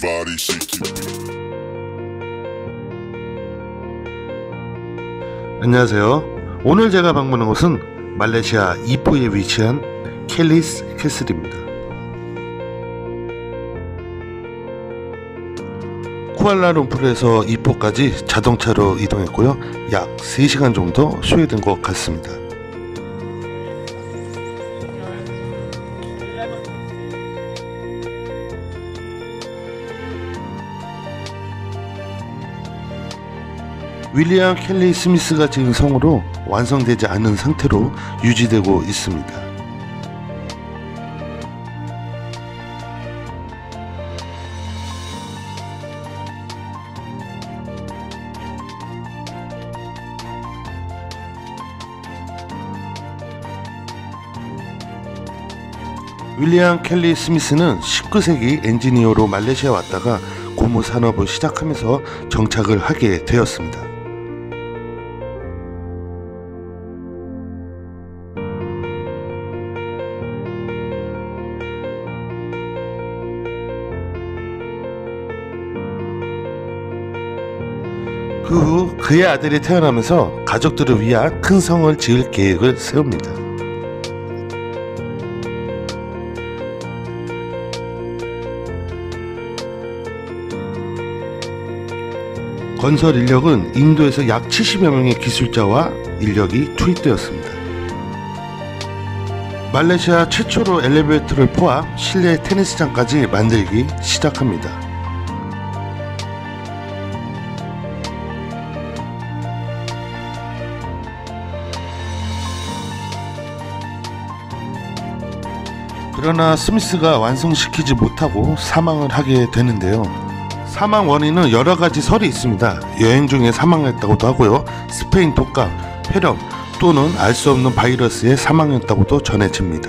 body, she keep 안녕하세요. 오늘 제가 방문한 곳은 말레이시아 이포에 위치한 켈리스 캐슬입니다. 쿠알라룸푸르에서 이포까지 자동차로 이동했고요. 약 3시간 정도 소요된 것 같습니다. 윌리엄 켈리 스미스가 지은 성으로 완성되지 않은 상태로 유지되고 있습니다. 윌리엄 켈리 스미스는 19세기 엔지니어로 말레이시아 왔다가 고무 산업을 시작하면서 정착을 하게 되었습니다. 그 후 그의 아들이 태어나면서 가족들을 위한 큰 성을 지을 계획을 세웁니다. 건설 인력은 인도에서 약 70여 명의 기술자와 인력이 투입되었습니다. 말레이시아 최초로 엘리베이터를 포함 실내 테니스장까지 만들기 시작합니다. 그러나 스미스가 완성시키지 못하고 사망을 하게 되는데요. 사망 원인은 여러 가지 설이 있습니다. 여행 중에 사망했다고도 하고요. 스페인 독감, 폐렴 또는 알 수 없는 바이러스에 사망했다고도 전해집니다.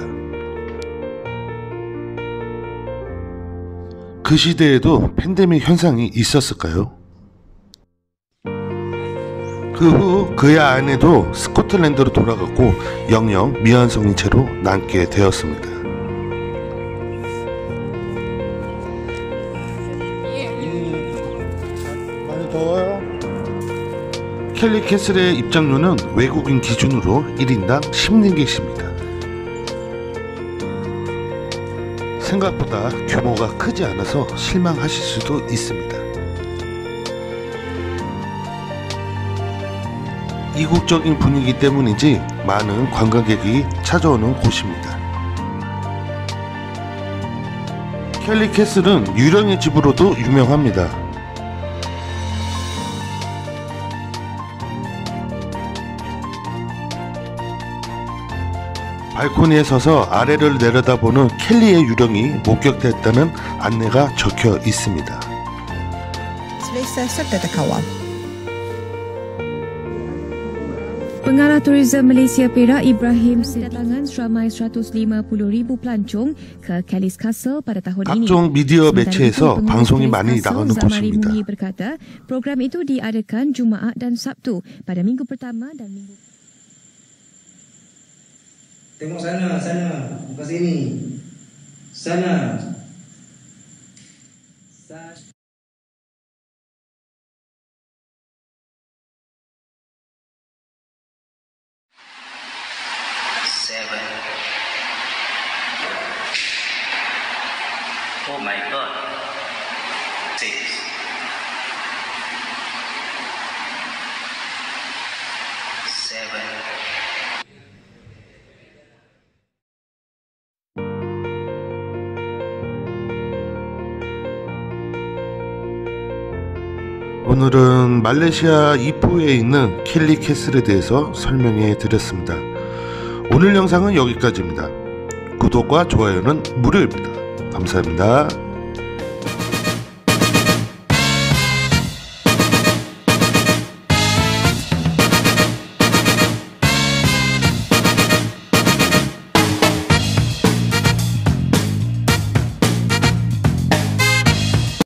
그 시대에도 팬데믹 현상이 있었을까요? 그 후 그의 아내도 스코틀랜드로 돌아갔고 영영 미완성인 채로 남게 되었습니다. 켈리 캐슬의 입장료는 외국인 기준으로 1인당 10링깃입니다. 생각보다 규모가 크지 않아서 실망하실 수도 있습니다. 이국적인 분위기 때문인지 많은 관광객이 찾아오는 곳입니다. 켈리 캐슬은 유령의 집으로도 유명합니다. 발코니에 서서 아래를 내려다보는 켈리의 유령이 목격됐다는 안내가 적혀 있습니다. Pengarah Tourism Malaysia Perak Ibrahim kedatangan seramai 150,000 pelancong ke Kelly's Castle pada tahun ini. 각종 미디어 매체에서 방송이 Kelly's 많이 Castle, 나가는 곳입니다. Berkata, program itu diadakan Jumaat dan Sabtu pada minggu pertama dan minggu Tengok sana, sana. Bukan sini. Sana. Sa- seven. Oh my god. 오늘은 말레이시아 이포에 있는 켈리 캐슬에 대해서 설명해 드렸습니다. 오늘 영상은 여기까지입니다. 구독과 좋아요는 무료입니다. 감사합니다.